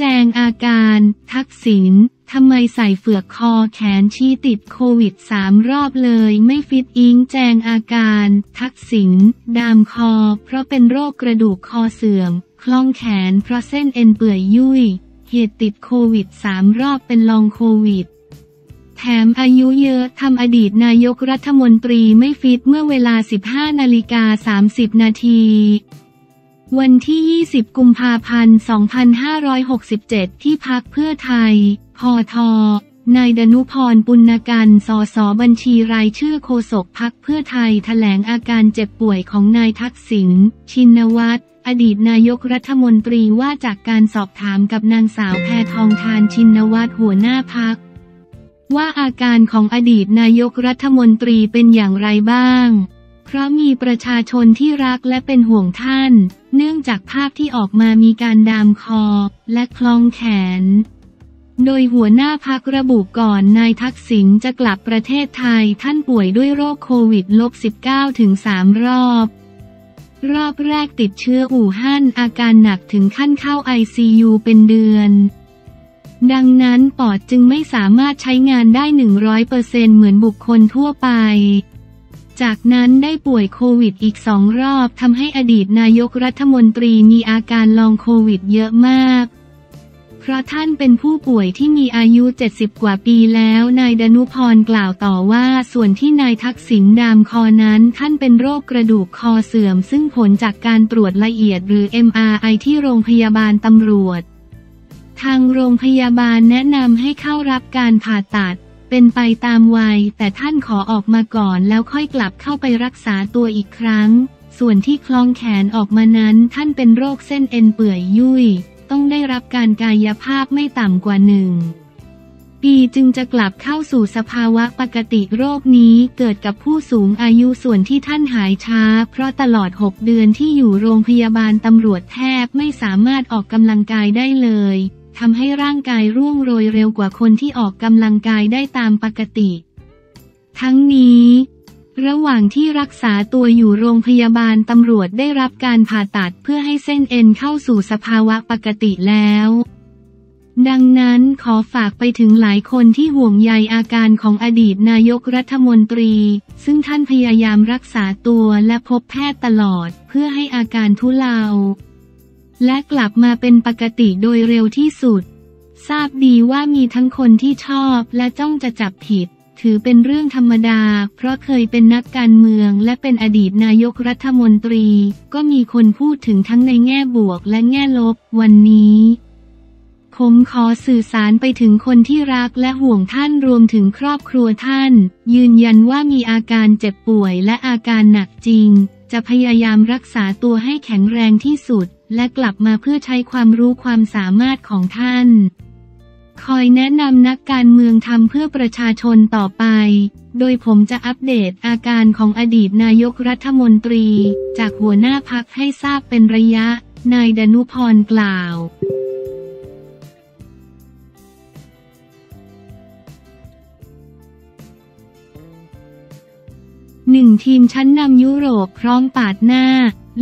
แจงอาการ ทักษิณทำไมใส่เฟือกคอแขนชี้ติดโควิดสามรอบเลยไม่ฟิตอิงแจงอาการ ทักษิณดามคอ เพราะเป็นโรคกระดูกคอเสื่อม คล้องแขนเพราะเส้นเอ็นเปื่อยยุ่ย เหตุติดโควิดสามรอบเป็นลองโควิดแถมอายุเยอะทำอดีตนายกรัฐมนตรีไม่ฟิตเมื่อเวลา 15 นาฬิกา 30 นาที วันที่ 20 กุมภาพันธ์ 2567 ที่พักเพื่อไทย พอทนายดนุพรปุณกันสสบัญชีรายชื่อโฆษกพักเพื่อไทยถแถลงอาการเจ็บป่วยของนายทักษิณ ชินวัตร อดีตนายกรัฐมนตรีว่าจากการสอบถามกับนางสาวแพทองทานชินวัตรหัวหน้าพัก ว่าอาการของอดีตนายกรัฐมนตรีเป็นอย่างไรบ้าง เพราะมีประชาชนที่รักและเป็นห่วงท่าน เนื่องจากภาพที่ออกมามีการดามคอและคล้องแขน โดยหัวหน้าพักระบุก่อนนายทักษิณจะกลับประเทศไทยท่านป่วยด้วยโรคโควิดลบ19ถึง3รอบ รอบแรกติดเชื้ออู่ฮั่นอาการหนักถึงขั้นเข้า ICU เป็นเดือนดังนั้นปอดจึงไม่สามารถใช้งานได้ 100%เหมือนบุคคลทั่วไป จากนั้นได้ป่วยโควิดอีกสองรอบทำให้อดีตนายกรัฐมนตรีมีอาการลองโควิดเยอะมาก เพราะท่านเป็นผู้ป่วยที่มีอายุ 70 กว่าปีแล้ว นายดนุพรกล่าวต่อว่าส่วนที่นายทักษิณดามคอนั้นท่านเป็นโรคกระดูกคอเสื่อม ซึ่งผลจากการตรวจละเอียดหรือ MRI ที่โรงพยาบาลตำรวจ ทางโรงพยาบาลแนะนำให้เข้ารับการผ่าตัด เป็นไปตามวัย แต่ท่านขอออกมาก่อนแล้วค่อยกลับเข้าไปรักษาตัวอีกครั้ง ส่วนที่คล้องแขนออกมานั้นท่านเป็นโรคเส้นเอ็นเปื่อยยุ่ย ต้องได้รับการกายภาพไม่ต่ำกว่าหนึ่งปีจึงจะกลับเข้าสู่สภาวะปกติโรคนี้เกิดกับผู้สูงอายุส่วนที่ท่านหายช้า เพราะตลอด 6 เดือนที่อยู่โรงพยาบาลตำรวจแทบไม่สามารถออกกำลังกายได้เลย ทำให้ร่างกายร่วงโรยเร็วกว่าคนที่ออกกำลังกายได้ตามปกติ ทั้งนี้ ระหว่างที่รักษาตัวอยู่โรงพยาบาลตำรวจได้รับการผ่าตัดเพื่อให้เส้นเอ็นเข้าสู่สภาวะปกติแล้วดังนั้นขอฝากไปถึงหลายคนที่ห่วงใยอาการของอดีตนายกรัฐมนตรี ซึ่งท่านพยายามรักษาตัวและพบแพทย์ตลอดเพื่อให้อาการทุเลา และกลับมาเป็นปกติโดยเร็วที่สุด ทราบดีว่ามีทั้งคนที่ชอบและจ้องจะจับผิด ถือเป็นเรื่องธรรมดา เพราะเคยเป็นนักการเมืองและเป็นอดีตนายกรัฐมนตรี ก็มีคนพูดถึงทั้งในแง่บวกและแง่ลบ วันนี้ผมขอสื่อสารไปถึงคนที่รักและห่วงท่านรวมถึงครอบครัวท่าน ยืนยันว่ามีอาการเจ็บป่วยและอาการหนักจริง จะพยายามรักษาตัวให้แข็งแรงที่สุด และกลับมาเพื่อใช้ความรู้ความสามารถของท่าน คอยแนะนำนักการเมืองทำเพื่อประชาชนต่อไป โดยผมจะอัปเดตอาการของอดีตนายกรัฐมนตรี จากหัวหน้าพักให้ทราบเป็นระยะ นายดนุพรกล่าว ทีมชั้นนำยุโรปพร้อมปาดหน้า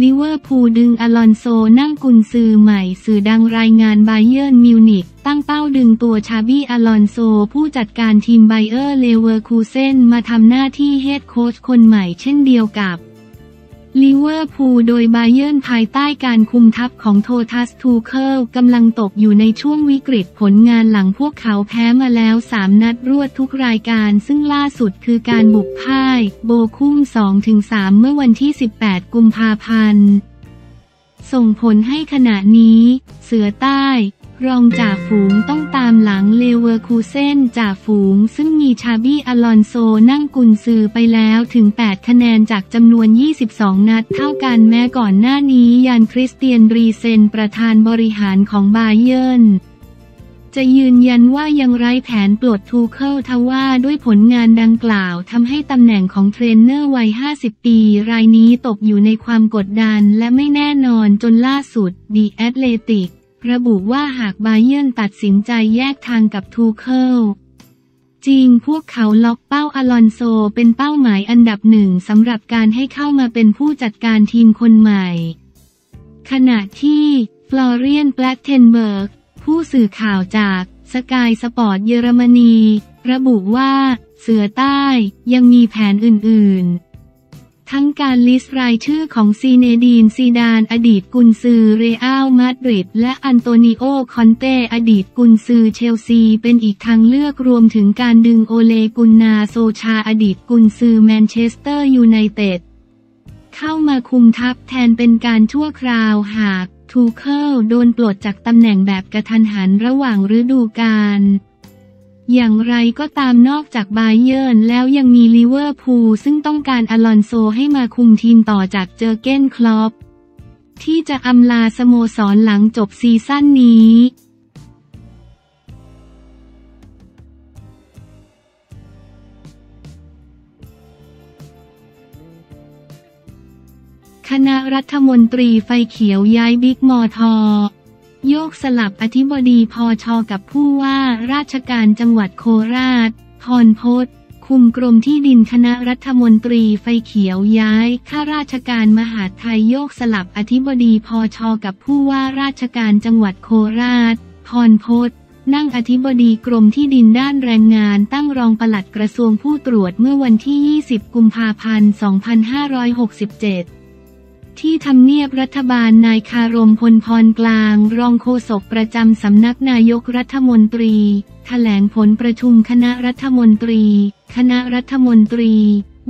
ลิเวอร์พูลดึงอลอนโซนั่งกุนซือใหม่ สื่อดังรายงานบาเยิร์นมิวนิกตั้งเป้าดึงตัวชาบี้อลอนโซ ผู้จัดการทีมไบเออร์เลเวอร์คูเซนมาทำหน้าที่เฮดโค้ชคนใหม่เช่นเดียวกับ ลิเวอร์พูลโดยบาเยิร์นภายใต้การคุมทัพของโธมัสทูเคิลกำลังตกอยู่ในช่วงวิกฤตผลงานหลังพวกเขาแพ้มาแล้วสามนัดรวดทุกรายการซึ่งล่าสุดคือการบุกพ่าย โบคุ้ม 2-3 เมื่อวันที่ 18 กุมภาพันธ์ ส่งผลให้ขณะนี้ เสือใต้ รองจ่าฝูงต้องตามหลังเลเวอร์คูเซนจ่าฝูง ซึ่งมีชาบี้อลอนโซนั่งกุนซือไปแล้วถึง 8 คะแนนจากจำนวน 22 นัดเท่ากันแม้ก่อนหน้านี้ยานคริสเตียนดรีเซนประธานบริหารของบาเยิร์นจะยืนยันว่ายังไร้แผนปลดทูเคิลทว่าด้วยผลงานดังกล่าวทำให้ตำแหน่งของเทรนเนอร์วัย 50 ปี รายนี้ตกอยู่ในความกดดันและไม่แน่นอนจนล่าสุด The Athletic ระบุว่าหากบาเยิร์นตัดสินใจแยกทางกับทูเคิลจริงพวกเขาล็อกเป้าอลอนโซเป็นเป้าหมายอันดับหนึ่งสำหรับการให้เข้ามาเป็นผู้จัดการทีมคนใหม่ ขณะที่ฟลอเรียนแบล็กเทนเบิร์ก ผู้สื่อข่าวจากสกายสปอร์ตเยอรมนี ระบุว่า เสือใต้ยังมีแผนอื่นๆ ทั้งการลิสต์รายชื่อของซีเนดีนซีดานอดีตกุนซือเรอัลมาดริดและอันโตนิโอคอนเต้อดีตกุนซือเชลซี เป็นอีกทางเลือกรวมถึงการดึงโอเลกุนนาโซชาอดีตกุนซือแมนเชสเตอร์ยูไนเต็ดเข้ามาคุมทัพแทนเป็นการชั่วคราวหากทูเคิลโดนปลดจากตำแหน่งแบบกระทันหันระหว่างฤดูกาล อย่างไรก็ตามนอกจากบาเยิร์นแล้วยังมีลิเวอร์พูลซึ่งต้องการอลอนโซให้มาคุมทีมต่อจากเจอร์เก้นคล็อปป์ที่จะอำลาสโมสรหลังจบซีซั่นนี้คณะรัฐมนตรีไฟเขียวย้ายบิ๊กโจ๊ก โยกสลับอธิบดีพอชอกับผู้ว่าราชการจังหวัดโคราช พรพศคุมกรมที่ดินคณะรัฐมนตรีไฟเขียวย้ายข้าราชการมหาไทยโยกสลับอธิบดีพอชอกับผู้ว่าราชการจังหวัดโคราช พรพศนั่งอธิบดีกรมที่ดินด้านแรงงานตั้งรองปลัดกระทรวงผู้ตรวจเมื่อวันที่ 20 กุมภาพันธ์ 2567 ที่ทำเนียบรัฐบาลนายคารมพลพรกลาง รองโฆษกประจำสำนักนายกรัฐมนตรี แถลงผลประชุมคณะรัฐมนตรี คณะรัฐมนตรี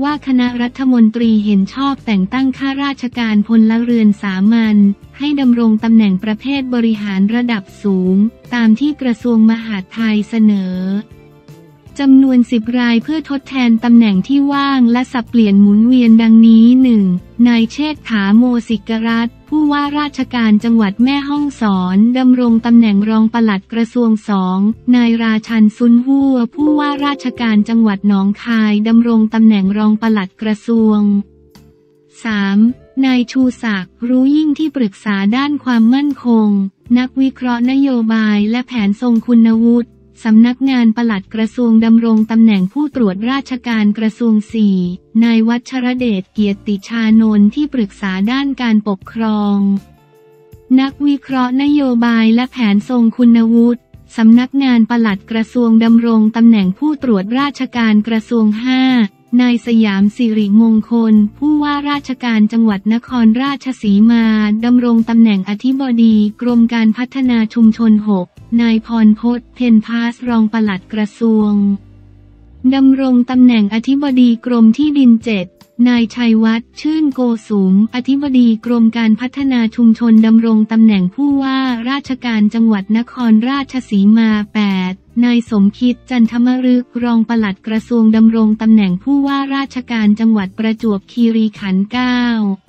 ว่าคณะรัฐมนตรีเห็นชอบแต่งตั้งข้าราชการพลเรือนสามัญให้ดำรงตำแหน่งประเภทบริหารระดับสูง ตามที่กระทรวงมหาดไทยเสนอ จำนวนสิบรายเพื่อทดแทนตำแหน่งที่ว่างและสับเปลี่ยนหมุนเวียนดังนี้หนึ่งนายเชษฐาโมสิกรัตผู้ว่าราชการจังหวัดแม่ฮ่องสอนดำรงตำแหน่งรองปลัดกระทรวงสองนายราชันซุนหัวผู้ว่าราชการจังหวัดหนองคายดำรงตำแหน่งรองปลัดกระทรวง 3. นายชูศักดิ์รู้ยิ่งที่ปรึกษาด้านความมั่นคง นักวิเคราะห์นโยบายและแผนทรงคุณวุฒิ สำนักงานปลัดกระทรวงดำรงตำแหน่งผู้ตรวจราชการกระทรวงสี่นายวัชรเดชเกียรติชานนท์ที่ปรึกษาด้านการปกครอง นักวิเคราะห์นโยบายและแผนทรงคุณวุฒิสำนักงานปลัดกระทรวงดำรงตำแหน่งผู้ตรวจราชการกระทรวงห้า นายสยามสิริมงคล ผู้ว่าราชการจังหวัดนครราชสีมา ดำรงตำแหน่งอธิบดีกรมการพัฒนาชุมชน 6 นายพรพศเพนพาสรองปลัดกระทรวง ดำรงตำแหน่งอธิบดีกรมที่ดินเจ็ดนายชัยวัฒน์ชื่นโกสุม อธิบดีกรมการพัฒนาชุมชนดำรงตำแหน่งผู้ว่าราชการจังหวัดนครราชสีมา 8 นายสมคิดจันทมรึกรองปลัดกระทรวงดำรงตำแหน่งผู้ว่าราชการจังหวัดประจวบคีรีขันธ์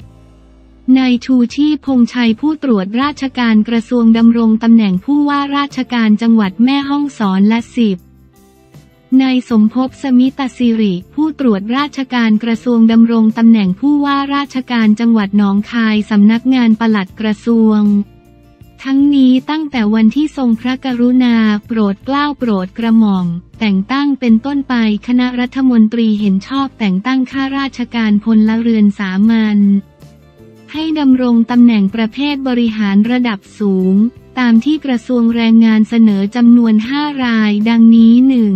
9นายชูชีพงชัยผู้ตรวจราชการกระทรวงดำรงตำแหน่งผู้ว่าราชการจังหวัดแม่ฮ่องสอนและสิบนายสมภพสมิตสิริ ผู้ตรวจราชการกระทรวงดำรงตำแหน่งผู้ว่าราชการจังหวัดหนองคายสำนักงานปลัดกระทรวง ทั้งนี้ตั้งแต่วันที่ทรงพระกรุณา โปรดเกล้าโปรดกระหม่อม แต่งตั้งเป็นต้นไปคณะรัฐมนตรีเห็นชอบแต่งตั้งข้าราชการพลเรือนสามัญให้ดำรงตำแหน่งประเภทบริหารระดับสูง ตามที่กระทรวงแรงงานเสนอจำนวน 5 รายดังนี้หนึ่ง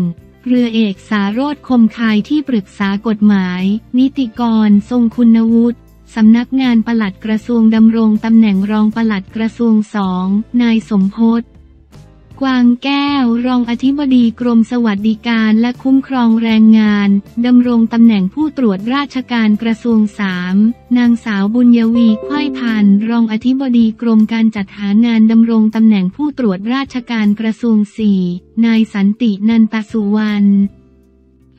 เรือเอกสารโรธคมคายที่ปรึกษากฎหมาย นิติกร ทรงคุณวุฒิ สำนักงานปลัดกระทรวงดำรงตำแหน่งรองปลัดกระทรวงสองนายสมพศกวางแก้ว รองอธิบดีกรมสวัสดิการและคุ้มครองแรงงาน ดำรงตำแหน่งผู้ตรวจราชการกระทรวงสามนางสาวบุญยวีควายพันรองอธิบดีกรมการจัดหางานดำรงตำแหน่งผู้ตรวจราชการกระทรวงสี่นายสันตินันตสุวรรณ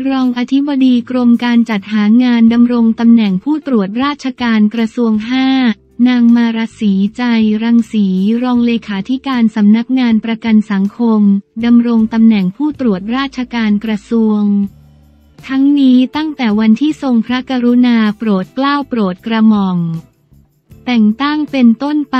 รองอธิบดีกรมการจัดหางานดำรงตำแหน่งผู้ตรวจราชการกระทรวงห้านางมารสีใจรังสีรองเลขาธิการสำนักงานประกันสังคมดำรงตำแหน่งผู้ตรวจราชการกระทรวง ทั้งนี้ตั้งแต่วันที่ทรงพระกรุณาโปรดเกล้าโปรดกระหม่อม แต่งตั้งเป็นต้นไป